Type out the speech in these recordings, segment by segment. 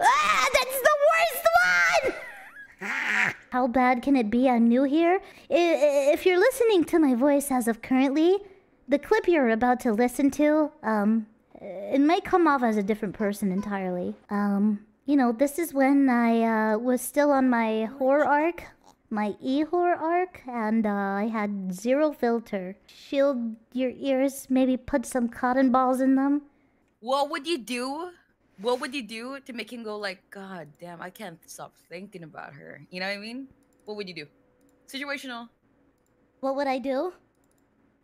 Ah, that's the worst one! How bad can it be? I'm new here. I- If you're listening to my voice as of currently, the clip you're about to listen to, um, it might come off as a different person entirely. Um, you know, this is when I uh, was still on my horror arc, my e horror arc, and uh, I had zero filter. Shield your ears, maybe put some cotton balls in them. What would you do? What would you do to make him go like, God damn, I can't stop thinking about her? You know what I mean? What would you do? Situational. What would I do?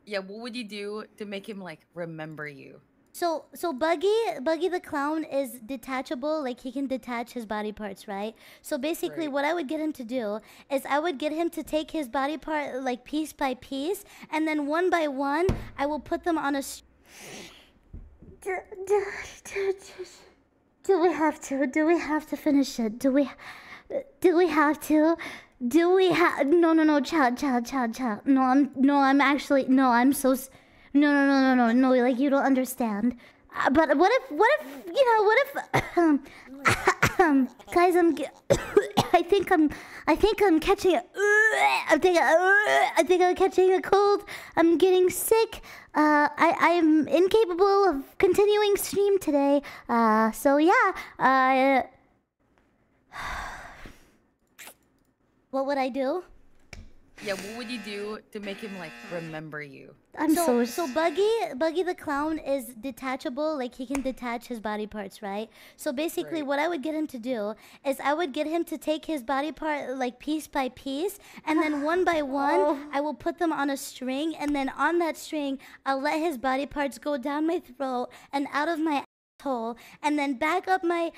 Yeah, what would you do to make him like remember you? So so Buggy Buggy the clown is detachable, like he can detach his body parts, right? So basically Right. what I would get him to do is I would get him to take his body part like piece by piece and then one by one I will put them on a s- do, we have to? Do we have to finish it? Do we do we have to? Do we have No, no, no, child, child, child, child. No, I'm no, I'm actually no, I'm so no, no, no, no, no, no. Like you don't understand. Uh, but what if, what if, you know, what if, guys, I'm, I think I'm, I think I'm catching a, I think, I think I'm catching a cold. I'm getting sick. Uh, I, I'm incapable of continuing stream today. Uh, so yeah, uh, what would I do? Yeah, what would you do to make him like remember you? I'm So- so so Buggy Buggy the clown is detachable, like he can detach his body parts, right? So basically, Right. what I would get him to do is I would get him to take his body part like piece by piece, and then one by one, I will put them on a string, and then on that string, I'll let his body parts go down my throat and out of my asshole, and then back up my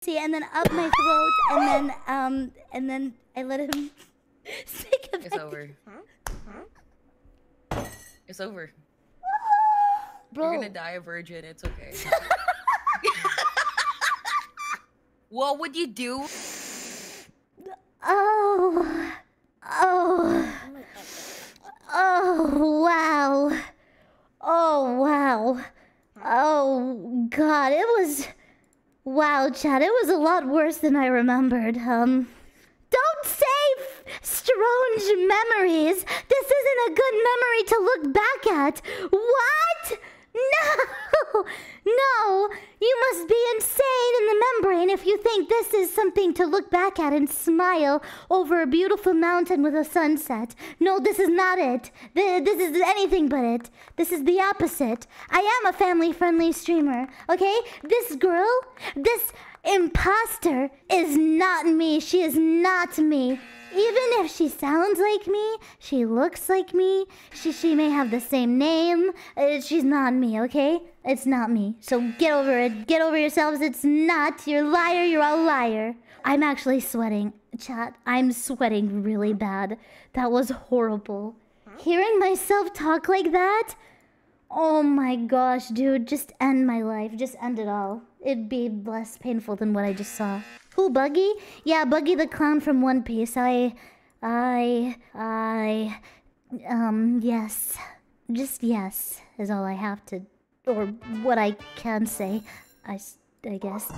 pussy, and then up my throat, and then um and then I let him. It's over. It's over. Bro, You're gonna die a virgin. It's okay. what would you do? Oh, oh, oh, wow. Oh, wow. Oh, God, it was. Wow, Chad, it was a lot worse than I remembered. Um, don't say strange memories. This isn't a good memory to look back at. What? No! No! You must be insane in the membrane if you think this is something to look back at and smile over a beautiful mountain with a sunset. No, this is not it. Th- This is anything but it. This is the opposite. I am a family friendly streamer, okay? This girl, this imposter is not me. She is not me. Even if she sounds like me, she looks like me, she, she may have the same name, uh, she's not me, okay? It's not me. So get over it. Get over yourselves. It's not. You're a liar. You're a liar. I'm actually sweating. Chat, I'm sweating really bad. That was horrible. Hearing myself talk like that? Oh my gosh, dude, just end my life. Just end it all. It'd be less painful than what I just saw. Who, Buggy? Yeah, Buggy the clown from One Piece. I. I. I. Um, yes. Just yes is all I have to. Or what I can say. I, I guess.